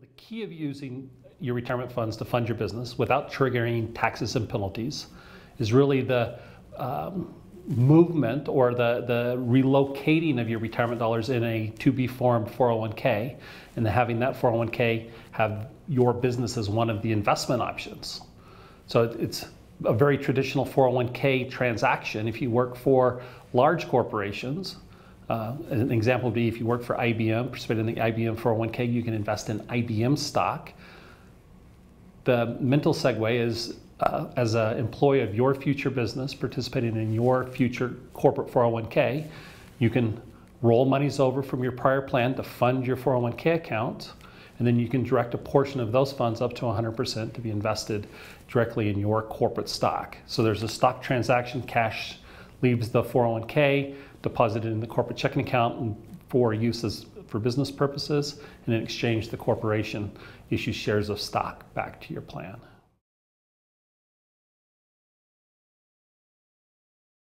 The key of using your retirement funds to fund your business without triggering taxes and penalties is really the um, movement or the, the relocating of your retirement dollars in a to be formed 401k and having that 401k have your business as one of the investment options. So it's a very traditional 401k transaction. If you work for large corporations, uh, an example would be if you work for IBM, participate in the IBM 401k, you can invest in IBM stock. The mental segue is uh, as an employee of your future business, participating in your future corporate 401k, you can roll monies over from your prior plan to fund your 401k account, and then you can direct a portion of those funds up to 100% to be invested directly in your corporate stock. So there's a stock transaction, cash leaves the 401k, deposited in the corporate checking account for use as, for business purposes, and in exchange, the corporation issues shares of stock back to your plan.